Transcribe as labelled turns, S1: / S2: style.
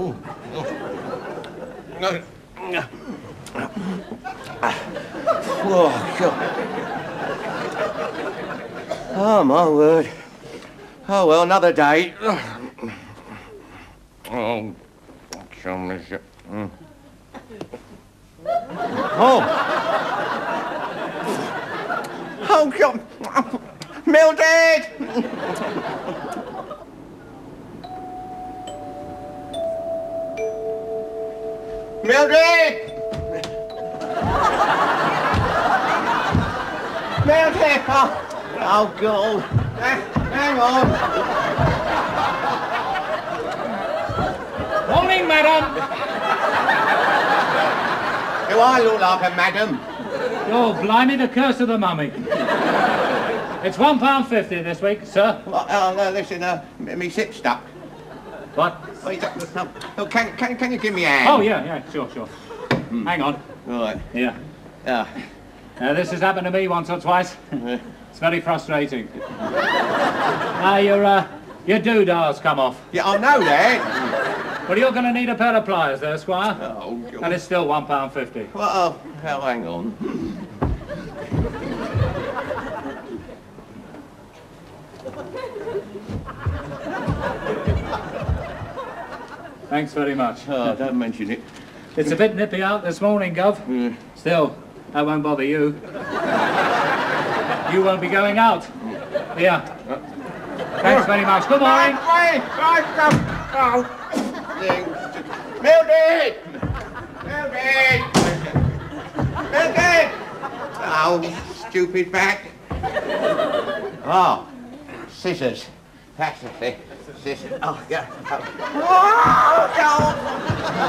S1: Oh. Oh, God. Oh, my word. Oh, well, another day. Oh, come on. Mm. Oh. Oh, God. Mildred! Mildred! Mildred! Oh, oh God. Eh, hang on.
S2: Morning, madam.
S1: Do I look like a madam?
S2: Oh, blimey, the curse of the mummy. It's one pound fifty this week, sir.
S1: Well, oh, no, listen, uh, me sip stuck.
S2: What?
S1: Oh, you don't- no, no, can, can, can you give me a hand?
S2: Oh, yeah, yeah, sure, sure. Hang on.
S1: Right.
S2: Yeah.
S1: Yeah.
S2: Uh, this has happened to me once or twice. it's very frustrating. Now your uh, your doodah's come off.
S1: Yeah, I know that.
S2: Well, you're going to need a pair of pliers there, Squire.
S1: Oh, God.
S2: And it's still one pound fifty.
S1: Well, oh, hang on.
S2: Thanks very much.
S1: Oh, don't mention it.
S2: It's a bit nippy out this morning, Gov.
S1: Mm.
S2: Still, that won't bother you. you won't be going out. Mm. Yeah. Uh. Thanks very much. Good morning.
S1: Wait, wait, wait, oh. Mildred! Mildred! Mildred! Oh, stupid back. Oh, ah, scissors. Fashion, see? Oh, yeah. Oh no!